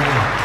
Amen.